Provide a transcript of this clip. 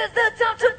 is the time to